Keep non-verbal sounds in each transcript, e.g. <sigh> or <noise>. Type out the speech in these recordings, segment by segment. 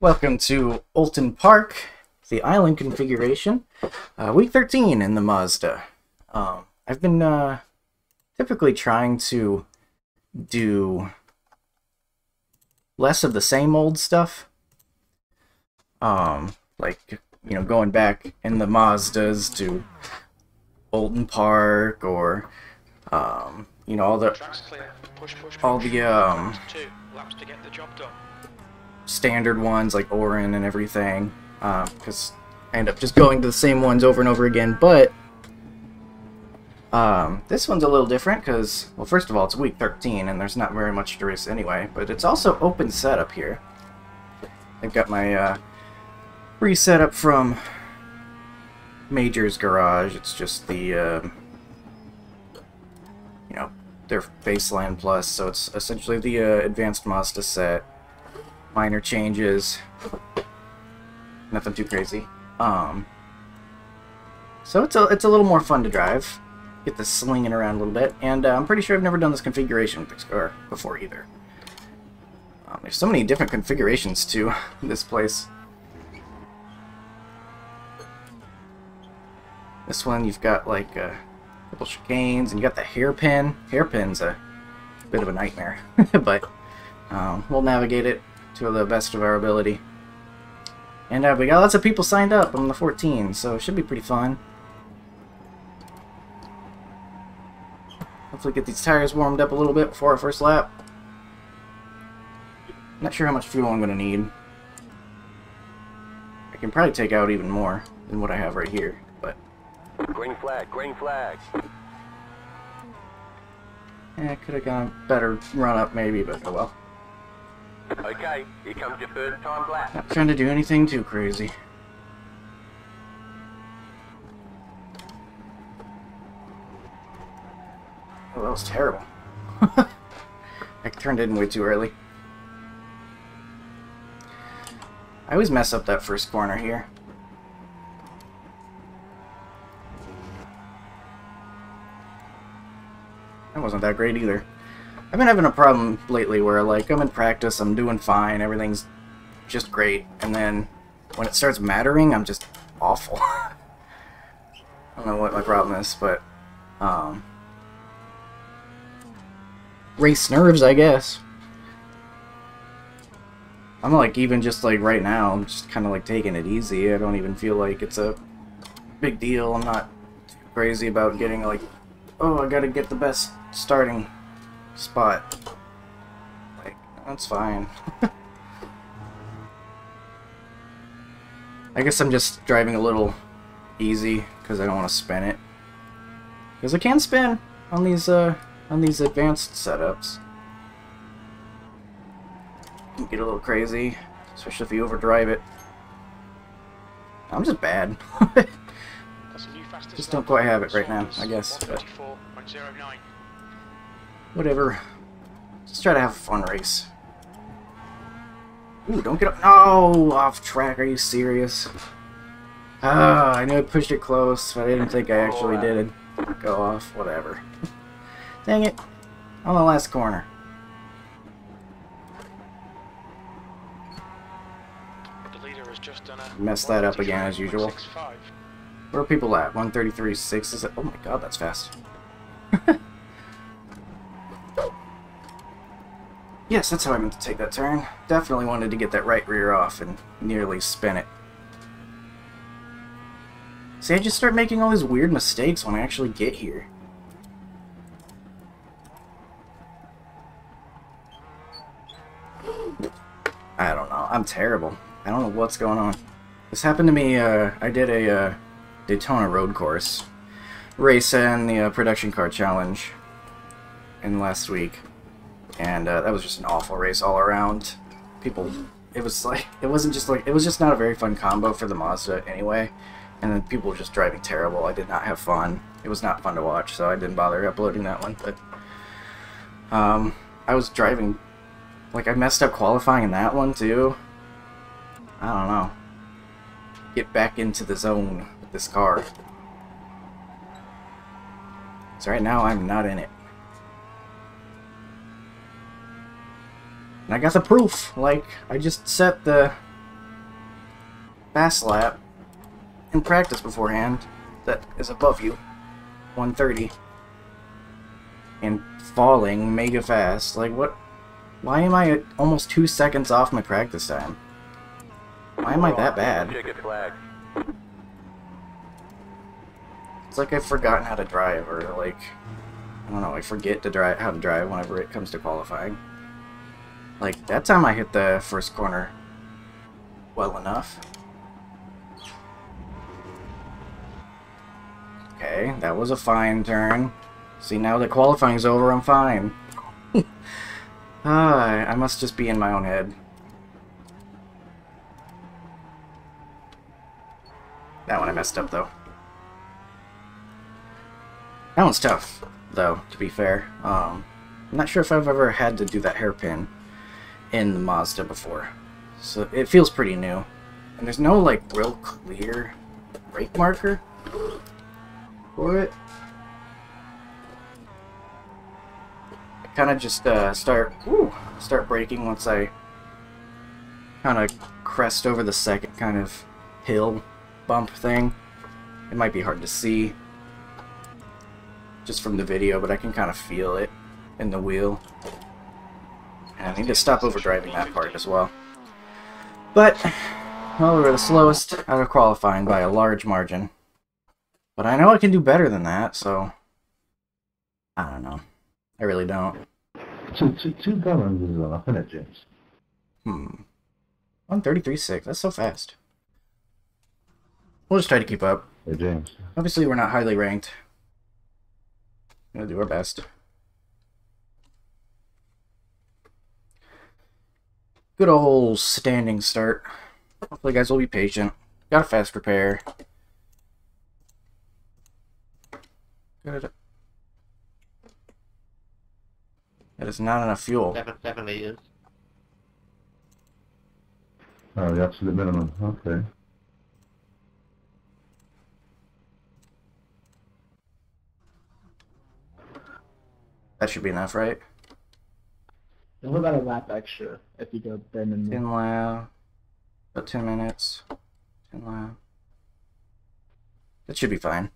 Welcome to Oulton Park, the island configuration. Uh, week 13 in the Mazda. Um, I've been uh, typically trying to do less of the same old stuff. Um, like, you know, going back in the Mazdas to Oulton Park or, um, you know, all the Tracks clear. Push, push, all the um, standard ones like Orin and everything, because I end up just going to the same ones over and over again. But um, this one's a little different because, well, first of all, it's week 13 and there's not very much to race anyway. But it's also open setup here. I've got my uh, resetup from Major's Garage. It's just the um you know their baseline plus, so it's essentially the uh, advanced Mazda set minor changes. Nothing too crazy. Um, so it's a it's a little more fun to drive. Get the slinging around a little bit, and uh, I'm pretty sure I've never done this configuration with car before either. Um, there's so many different configurations to <laughs> this place. This one you've got like a couple chicanes, and you got the hairpin. Hairpin's a bit of a nightmare, <laughs> but um, we'll navigate it to the best of our ability. And uh, we got lots of people signed up on the 14, so it should be pretty fun. Hopefully get these tires warmed up a little bit before our first lap. Not sure how much fuel I'm going to need. I can probably take out even more than what I have right here, but Green flag, green flag. eh, could have gone better run up maybe, but oh well. Okay, here comes your first time lap. Not trying to do anything too crazy. Oh, that was terrible. <laughs> I turned in way too early. I always mess up that first corner here. That wasn't that great either. I've been having a problem lately where, like, I'm in practice, I'm doing fine, everything's just great, and then when it starts mattering, I'm just awful. <laughs> I don't know what my problem is, but, um, race nerves, I guess. I'm like, even just like right now, I'm just kind of like taking it easy. I don't even feel like it's a big deal. I'm not crazy about getting like, oh, I gotta get the best starting spot. Like, that's fine. <laughs> I guess I'm just driving a little easy because I don't want to spin it. Because I can spin on these uh on these advanced setups. Can Get a little crazy, especially if you overdrive it. I'm just bad. <laughs> That's a new fastest Just don't quite have it right now, I guess, but- 124.09. Whatever. Just try to have a fun race. Ooh, don't get up. No! Off track, are you serious? Ah, I knew I pushed it close, but I didn't think I actually did it. Go off, whatever. <laughs> Dang it. On the last corner. The leader has just done a Messed that up again, as usual. Where are people at? 133.6 is it? Oh my god, that's fast. Yes, that's how I meant to take that turn. Definitely wanted to get that right rear off and nearly spin it. See, I just start making all these weird mistakes when I actually get here. I don't know. I'm terrible. I don't know what's going on. This happened to me, uh, I did a, uh, Daytona road course race and the uh, production car challenge in last week. And, uh, that was just an awful race all around. People, it was like, it wasn't just like, it was just not a very fun combo for the Mazda anyway. And then people were just driving terrible. I did not have fun. It was not fun to watch, so I didn't bother uploading that one. But, um, I was driving, like, I messed up qualifying in that one too. I don't know get back into the zone with this car. So right now I'm not in it. And I got the proof. Like, I just set the fast lap in practice beforehand that is above you, 130, and falling mega fast. Like, what? Why am I almost two seconds off my practice time? Why am I that bad? It's like I've forgotten how to drive, or like, I don't know, I forget to drive how to drive whenever it comes to qualifying. Like, that time I hit the first corner well enough. Okay, that was a fine turn. See, now that qualifying's over, I'm fine. <laughs> ah, I must just be in my own head. That one I messed up, though. That one's tough, though, to be fair. Um, I'm not sure if I've ever had to do that hairpin in the Mazda before. So it feels pretty new. And there's no, like, real clear brake marker for it. I kind of just uh, start whew, start braking once I kind of crest over the second kind of hill bump thing. It might be hard to see just from the video, but I can kind of feel it in the wheel. I need to stop overdriving that part as well. But, well, we were the slowest out of qualifying by a large margin. But I know I can do better than that, so... I don't know. I really don't. Two, two, two gallons is enough, isn't it, James? Hmm. 133.6. That's so fast. We'll just try to keep up. Hey, James. Obviously, we're not highly ranked. We'll do our best. Good old standing start. Hopefully, guys will be patient. Got a fast repair. That is not enough fuel. Seven, seven liters. Oh, the absolute minimum. Okay. That should be enough, right? What about a lap extra if you go bare minimum? 10 lap. About 10 minutes. 10 lap. That should be fine.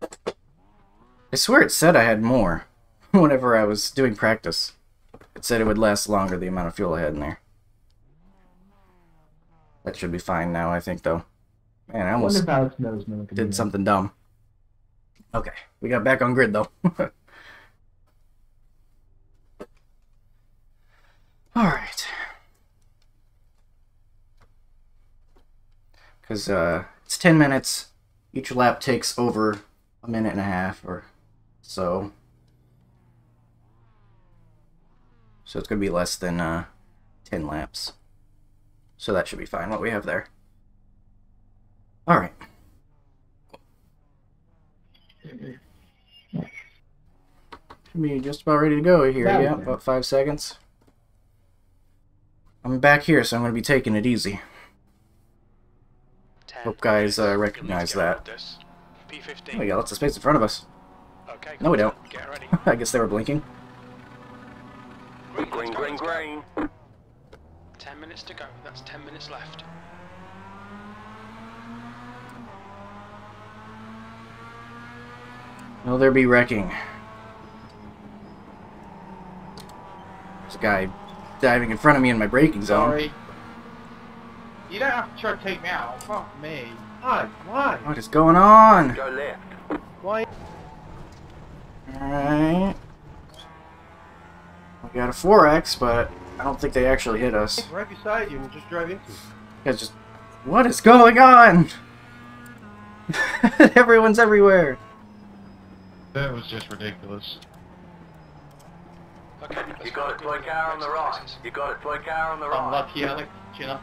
I swear it said I had more <laughs> whenever I was doing practice. It said it would last longer the amount of fuel I had in there. That should be fine now, I think, though. Man, I I almost if Alex knows when it could do did something dumb. Okay, we got back on grid, though. <laughs> Alright. Because uh, it's 10 minutes. Each lap takes over a minute and a half or so. So it's going to be less than uh, 10 laps. So that should be fine, what we have there. Alright. Should be just about ready to go here. That Yeah, about five seconds. I'm back here, so I'm going to be taking it easy. Ten. Hope guys, uh, You'll need to recognize that. P15. Oh, we got lots of space in front of us. Okay, No, we don't. Get ready. <laughs> I guess they were blinking. Green, Green, green, green. Ten minutes to go. That's ten minutes left. Will there be wrecking? There's a guy diving in front of me in my braking zone. Sorry. You don't have to try to take me out. Fuck me. Why? Why? What is going on? Go left. Why? Alright. We got a 4X, but I don't think they actually hit us. Right beside you and just drive into it. Guys just... What is going on? <laughs> Everyone's everywhere. That was just ridiculous. Okay, You got a go toy car on the right. You got a toy car on the right. Unlucky, Alex. You know.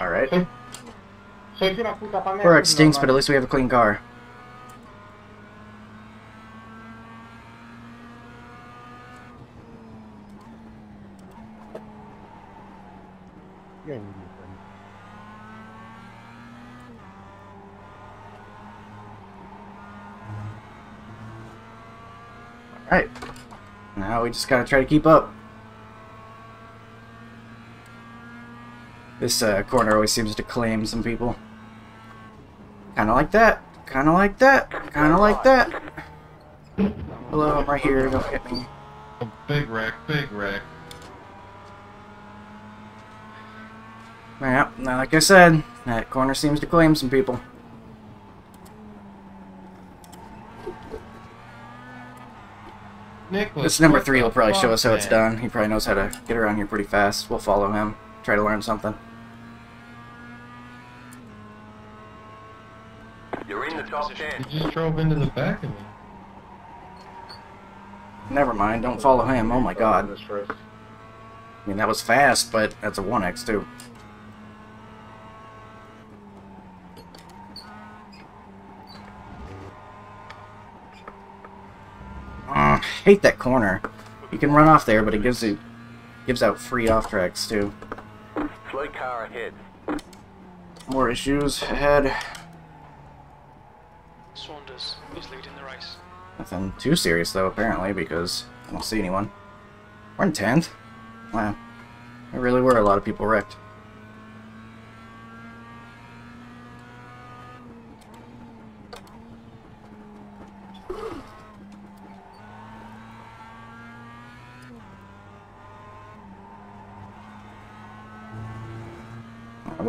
Alright. Soy una puta pa' me- 4X stinks, but at least we have a clean car. Alright. Now we just gotta try to keep up. This uh, corner always seems to claim some people. Kind of like that. Kind of like that. Kind of like that. Hello, I'm right here. Don't hit me. A big wreck, big wreck. Yeah, now, like I said, that corner seems to claim some people. Nicholas. This number three the will probably show us how it's done. He probably knows how to get around here pretty fast. We'll follow him. Try to learn something. You're in the top 10. He just drove into the back of me. Never mind, don't follow him. Oh my god. I mean, that was fast, but that's a 1x too. Hate that corner. You can run off there, but it gives you gives out free off tracks too. Slow car ahead. More issues ahead. Saunders is leading the race. Nothing too serious though, apparently, because I don't see anyone. We're in 10th. Wow. There really were a lot of people wrecked.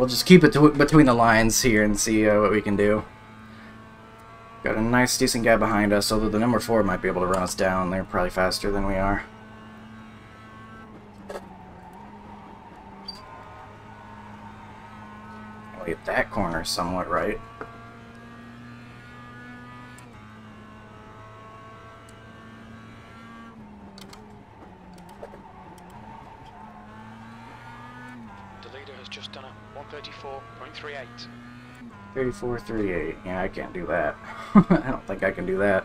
We'll just keep it to between the lines here and see uh, what we can do. Got a nice, decent guy behind us, although the number four might be able to run us down. They're probably faster than we are. I'll get that corner somewhat right. The leader has just done a 134.38. 34, 38. Yeah, I can't do that. <laughs> I don't think I can do that.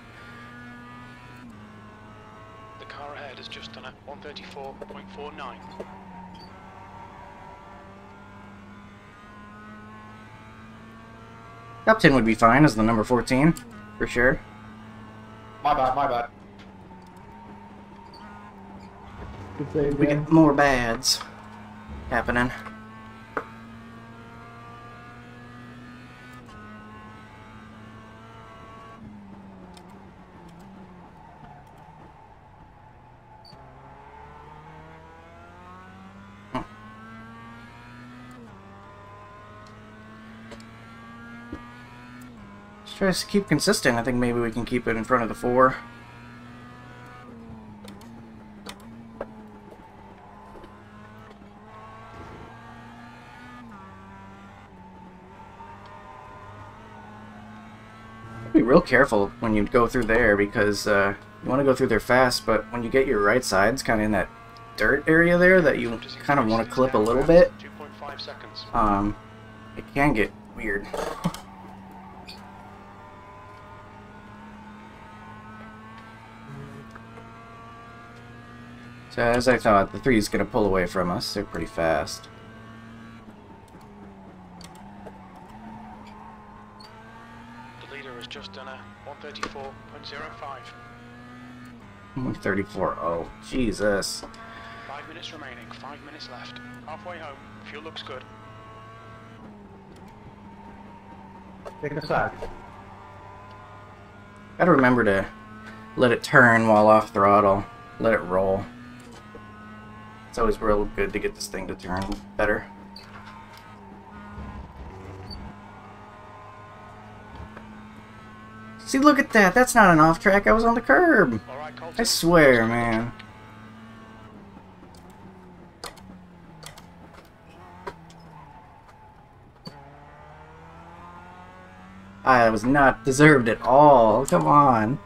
The car ahead has just done a 134.49. Top 10 would be fine as the number 14, for sure. My bad, my bad. We get more bads happening. To keep consistent. I think maybe we can keep it in front of the four. Be real careful when you go through there because uh, you want to go through there fast, but when you get your right sides kind of in that dirt area there that you kind of want to clip a little bit, um, it can get weird. <laughs> so as I thought, the 3 is gonna pull away from us. They're pretty fast. The leader has just done a 134.05. 134. Oh, Jesus. Five minutes remaining, five minutes left. Halfway home, fuel looks good. Take a sec. Gotta remember to let it turn while off throttle. Let it roll. It's always real good to get this thing to turn better. See, look at that. That's not an off track. I was on the curb. I swear, man. I was not deserved at all. Come on.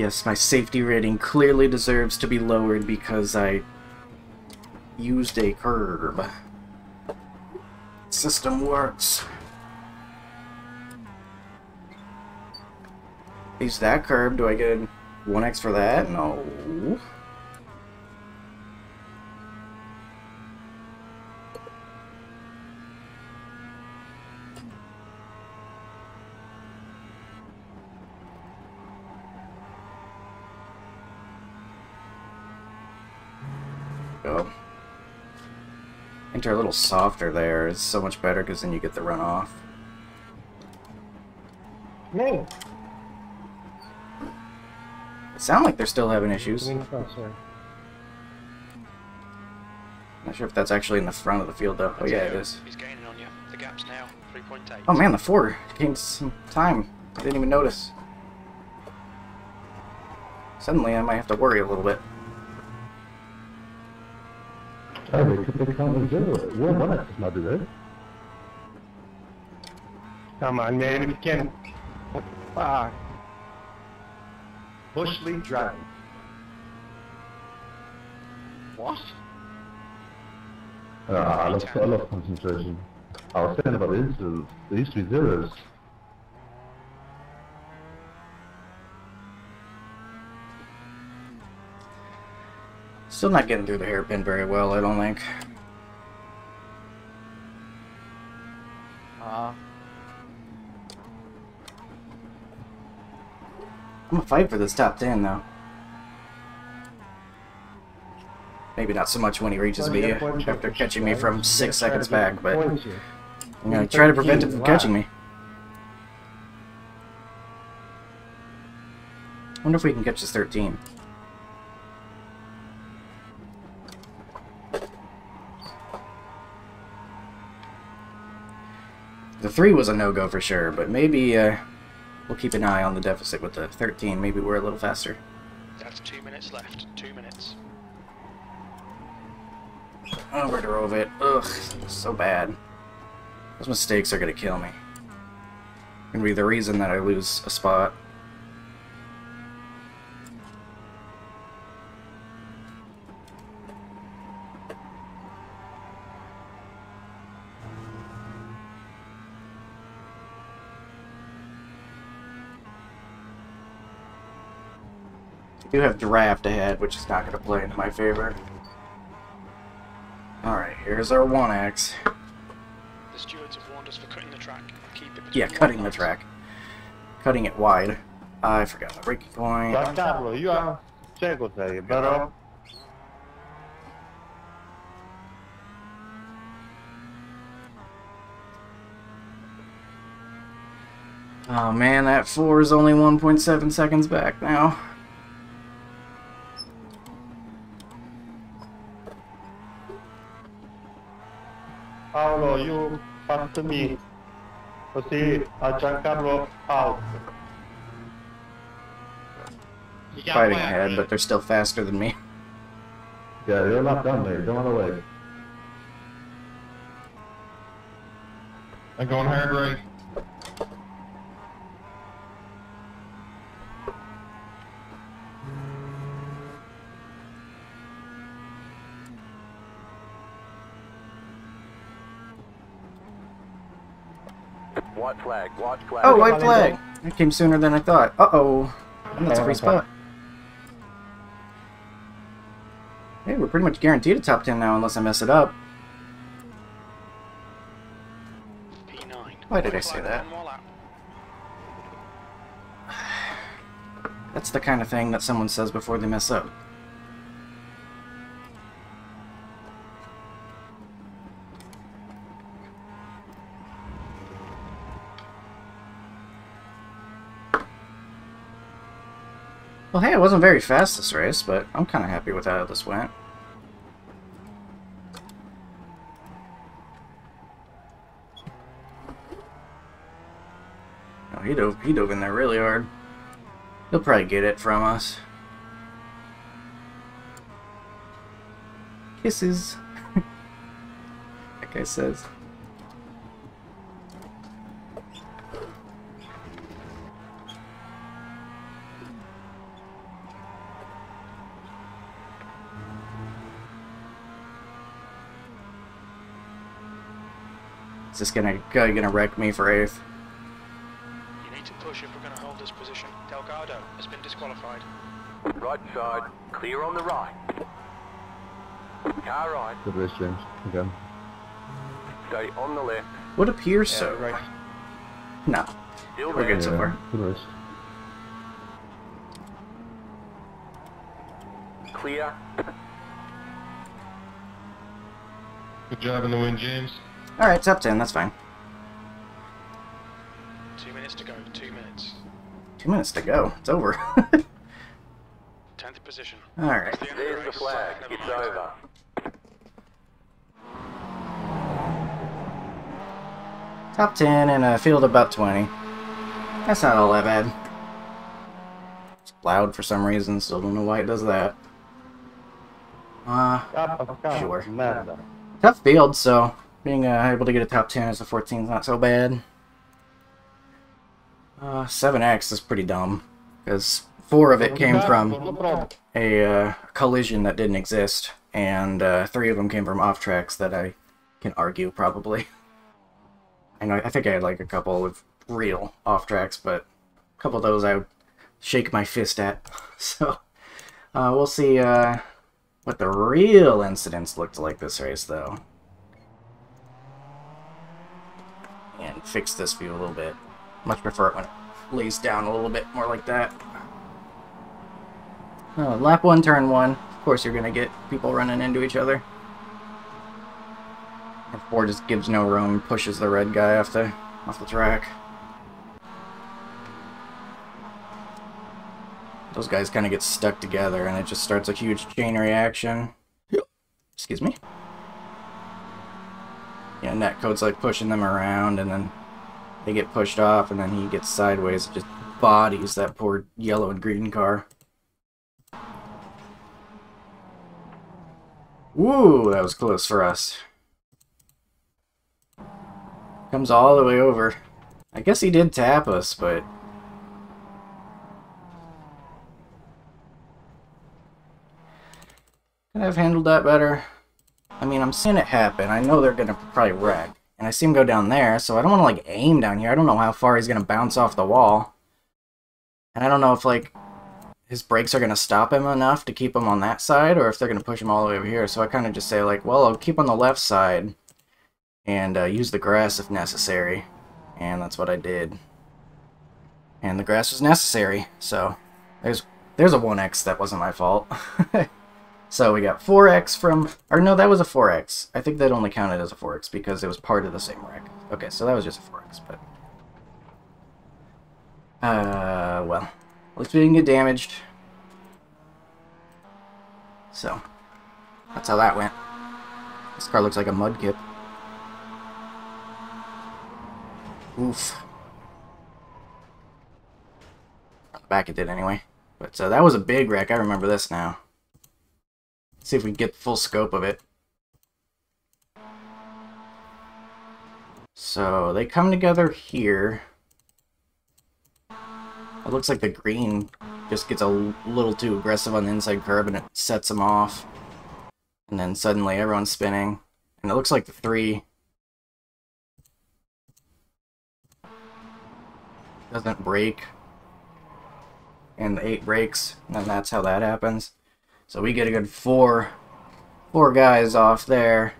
Yes, my safety rating clearly deserves to be lowered because I used a curb. System works. Use that curb. Do I get 1x for that? No. go. Enter a little softer there. It's so much better because then you get the runoff. No. Sound like they're still having issues. Swing across there. Not sure if that's actually in the front of the field though. Oh yeah, it is. He's gaining on you. The gap's now 3.8. Oh man, the four gained some time. I didn't even notice. Suddenly, I might have to worry a little bit. Oh, they, they can't do it. One does not do that. Come on, man. We can. Fuck. Bushley Drive. What? Uh, I lost, I lost concentration. I was saying about the incident. There used to be zeros. Still not getting through the hairpin very well, I don't think. Uh, I'm gonna fight for this top 10 though. Maybe not so much when he reaches me after catching me from six seconds back, but I'm gonna try to prevent him from catching me. wonder if we can catch this 13. The 3 was a no-go for sure, but maybe uh, we'll keep an eye on the deficit with the 13. Maybe we're a little faster. That's two minutes left. Two minutes. Overdrove it. Ugh, so bad. Those mistakes are gonna kill me. Gonna be the reason that I lose a spot. Do have draft ahead, which is not gonna play into my favor. Alright, here's our 1X. The stewards have warned us for cutting the track. Keep it Yeah, cutting the track. Cutting it wide. I forgot my braking point. Giancarlo, you are secretary, però uh, Oh man, that 4 is only 1.7 seconds back now. Paolo, you pass to me. Così a Giancarlo out. Fighting ahead, but they're still faster than me. Yeah, you're not done mate. Don't run away. I'm going hard right. White flag, white flag. Oh, white flag! That came sooner than I thought. Uh-oh. And that's a free uh, spot. Hey, we're pretty much guaranteed a top 10 now unless I mess it up. P9. Why did I say that? one more lap. That's the kind of thing that someone says before they mess up. Wasn't very fast this race, but I'm kind of happy with how this went. Oh, he dove, he dove in there really hard. He'll probably get it from us. Kisses. that guy says. Is this gonna guy gonna wreck me for eighth? You need to push if we're going to hold this position. Delgado has been disqualified. Right side, clear on the right. Car right, Good race, James. Again. stay on the left. Would appear so. right. No. Still We're there. good so far. Good race. Clear. Good job in the wind, James. Alright, it's top 10, that's fine. Two minutes to go. Two minutes. Two minutes to go. It's over. <laughs> Tenth position. Alright. The end of the There's the flag. It's over. Top 10 in a field of about 20. That's not all that bad. It's loud for some reason, still don't know why it does that. Uh, Sure. Tough field, so being uh, able to get a top 10 as a 14 is not so bad. Uh, 7X is pretty dumb, because four of it came from a uh, collision that didn't exist, and uh, three of them came from off tracks that I can argue probably. I know I think I had like a couple of real off tracks, but a couple of those I would shake my fist at. <laughs> So uh, we'll see uh, what the real incidents looked like this race, though, and fix this view a little bit. Much prefer it when it lays down a little bit more like that. Oh, lap one, turn one. Of course, you're gonna get people running into each other. If four just gives no room, pushes the red guy off the off the track. Those guys kind of get stuck together, and it just starts a huge chain reaction. Excuse me. Yeah, Netcode's like pushing them around, and then they get pushed off, and then he gets sideways, just bodies that poor yellow and green car. Woo, that was close for us. Comes all the way over. I guess he did tap us, but... Could I have handled that better? I mean, I'm seeing it happen. I know they're gonna probably wreck. And I see him go down there, so I don't want to, like, aim down here. I don't know how far he's gonna bounce off the wall. And I don't know if, like, his brakes are going to stop him enough to keep him on that side, or if they're going to push him all the way over here. So I kind of just say, like, well, I'll keep on the left side and uh, use the grass if necessary. And that's what I did. And the grass was necessary, so there's there's a 1x that wasn't my fault. <laughs> so we got 4x from, or no, that was a 4x. I think that only counted as a 4x because it was part of the same wreck. Okay, so that was just a 4x, but... Uh, well... At least we didn't get damaged. So, that's how that went. This car looks like a mudkip. Oof. Back it did anyway. But uh, that was a big wreck. I remember this now. See if we can get the full scope of it. So, they come together here. It looks like the green just gets a little too aggressive on the inside curb and it sets them off. And then suddenly everyone's spinning. And it looks like the three doesn't break. And the eight breaks. And that's how that happens. So we get a good four four guys off there.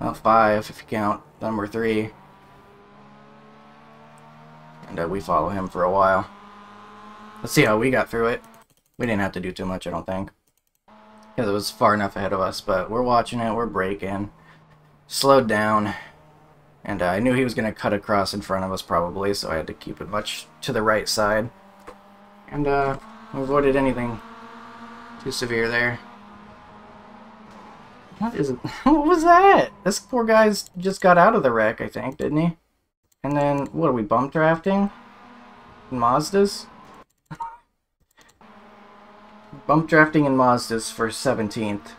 Well, five if you count number three. And uh, we follow him for a while. Let's see how we got through it. We didn't have to do too much, I don't think. Because it was far enough ahead of us, but we're watching it, we're braking. Slowed down. And uh, I knew he was going to cut across in front of us probably, so I had to keep it much to the right side. And uh, avoided anything too severe there. What is it? <laughs> what was that? This poor guy's just got out of the wreck, I think, didn't he? And then, what are we, bump drafting? In Mazdas? <laughs> bump drafting in Mazdas for 17th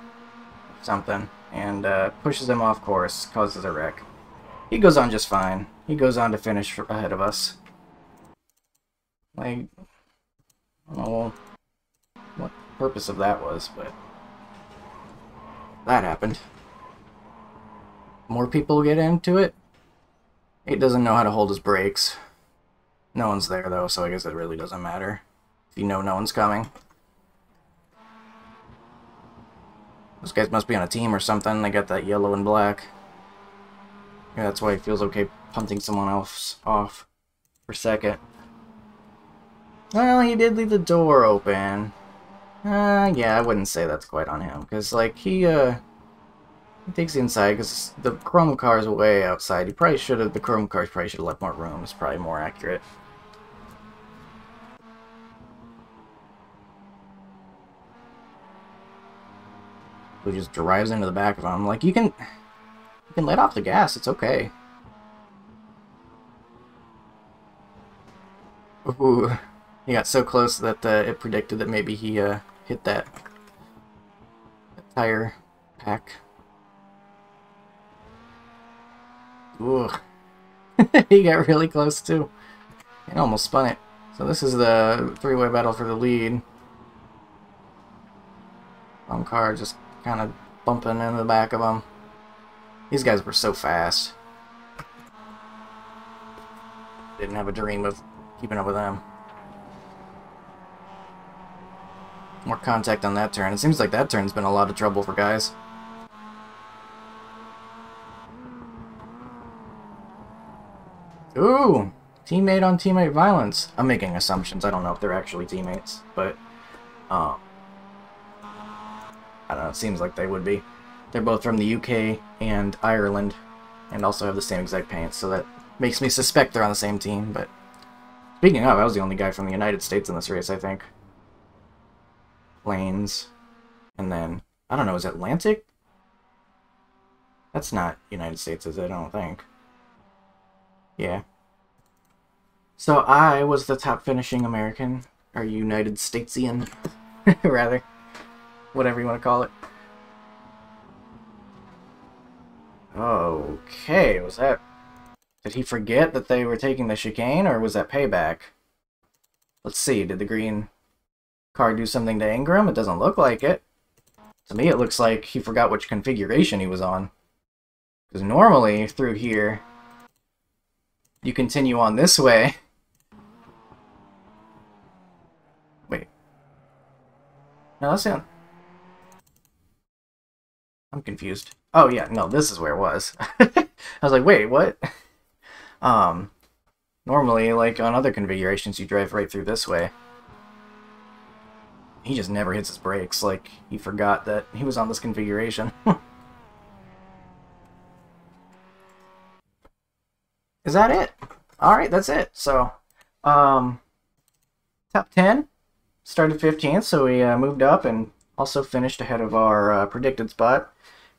something and uh, pushes him off course, causes a wreck. He goes on just fine. He goes on to finish ahead of us. Like, I purpose of that was, but that happened. More people get into it. He doesn't know how to hold his brakes. No one's there though, so I guess it really doesn't matter. If you know no one's coming. Those guys must be on a team or something. They got that yellow and black. Yeah, that's why it feels okay punting someone else off for a second. Well, he did leave the door open. Uh, yeah, I wouldn't say that's quite on him. Because, like, he, uh... He takes the inside because the chrome car is way outside. He probably should have, the chrome cars probably should have left more room. It's probably more accurate. Who just drives into the back of him. Like, you can, you can let off the gas. It's okay. Ooh, he got so close that uh, it predicted that maybe he uh, hit that, tire pack. Ooh. <laughs> he got really close too. And almost spun it. So this is the three-way battle for the lead. One car just kind of bumping into the back of him. These guys were so fast. Didn't have a dream of keeping up with them. More contact on that turn. It seems like that turn's been a lot of trouble for guys. Ooh! Teammate on teammate violence. I'm making assumptions. I don't know if they're actually teammates, but... Um, I don't know, it seems like they would be. They're both from the UK and Ireland, and also have the same exact paint, so that makes me suspect they're on the same team, but... Speaking of, I was the only guy from the United States in this race, I think. Planes. And then, I don't know, is Atlantic? That's not United States, is it? I don't think. Yeah. So I was the top finishing American, or United Statesian, <laughs> rather. Whatever you want to call it. Okay, was that... Did he forget that they were taking the chicane, or was that payback? Let's see, did the green car do something to Ingram? It doesn't look like it. To me, it looks like he forgot which configuration he was on. Because normally, through here, you continue on this way. Wait. No, that's it. I'm confused. Oh, yeah, no, this is where it was. <laughs> I was like, wait, what? <laughs> Um, normally, like on other configurations, you drive right through this way. He just never hits his brakes, like he forgot that he was on this configuration. <laughs> Is that it? Alright, that's it. So, um, top 10, started 15th, so we uh, moved up and also finished ahead of our uh, predicted spot.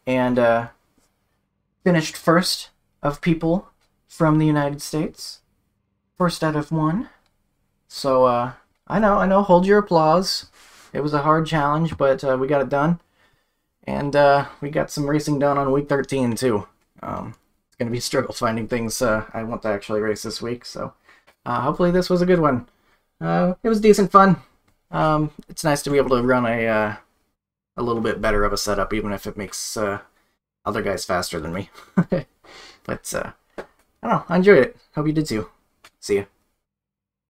And uh, finished first of people from the United States. First out of one. So, uh, I know, I know, hold your applause. It was a hard challenge, but uh, we got it done. And uh, we got some racing done on week 13, too. Um, it's going to be a struggle finding things uh, I want to actually race this week, so uh, hopefully this was a good one. Uh, it was decent fun. Um, it's nice to be able to run a, uh, a little bit better of a setup, even if it makes other guys faster than me. <laughs> but, I don't know. I enjoyed it. Hope you did too. See ya.